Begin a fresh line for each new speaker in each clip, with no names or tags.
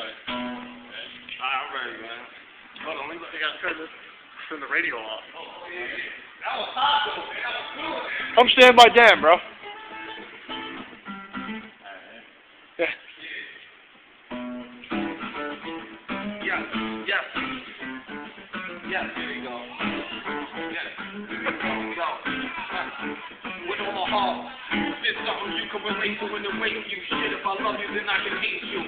Alright. Alright, I'm ready, man. Hold on, let me, I gotta turn turn the radio off.
That was hot, though. That was good.
I'm standing by Dan, bro. Yeah.
You go. We go. With all my heart. This something you can relate to in the way you shit. If I love you, then I can hate you.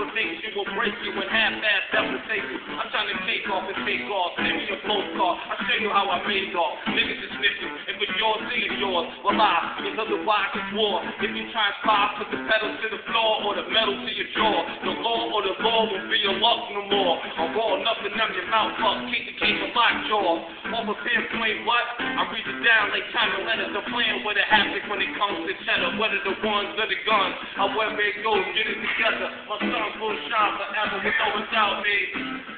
What makes you will break you in half-ass devastation. I'm trying to take off and take off. Send me a postcard. I'll show you how I made off. Niggas is snitching. If it's yours, it's yours. Well, I, because otherwise it's war. If you try and spy, put the pedal to the floor or the metal to your jaw. The law or the law won't be your luck no more. Or raw, nothing on your mouth, fuck. Keep the case of my jaw. Off a pinpoint, what? I read it down like and letters. The plan what it happens when it comes to cheddar. Whether the ones or the guns. However it goes, get it together. My son will shine forever with or without me.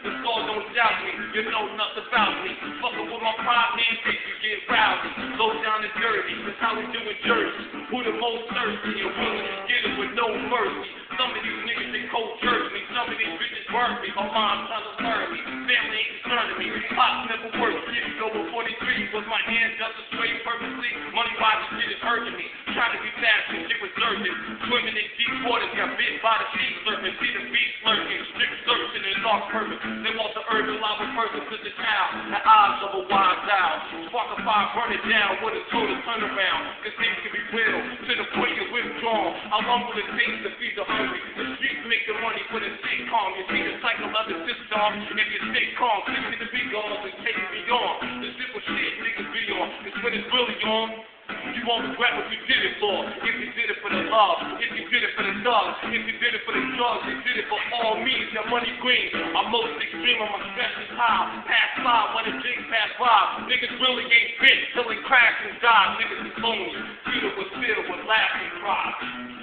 The soul don't doubt me. You know nothing about me. Fucking with my pride, man, think you get rowdy. Low down and dirty. That's how we do it, Jersey. Who the most thirsty and willing to get it with no mercy. Some of these niggas they cold church me. Some of these bitches burn me. My mom trying to concerning. Pop never worked. Years with 43. Was my hand just a straight purposely? Money wise, this shit is hurting me. Trying to be fast and shit was surging. Swimming in deep waters. Got bit by the sea serpent. See the beast lurking. Strict searching and dark purpose. They want to urge the urban lava person to the town. The eyes of a wild owl. Spark a fire, burn down with a total turnaround. Cause things can be real to the point you're withdrawn. Long will it take to feed the hungry? The streets make the money for the sitcom. You see the of the system. If you stay calm, listen to be gone and take it beyond. The simple shit niggas be on. It's when it's really on. You won't regret what you did it for. If you did it for the love, if you did it for the thugs, if you did it for the drugs, you did it for all means. Your money green. I'm most extreme, I'm my is high. Pass five, when the jinx pass five. Niggas really ain't bitch till it cracks and dies. Niggas is phony. Peter was filled with laughing cries.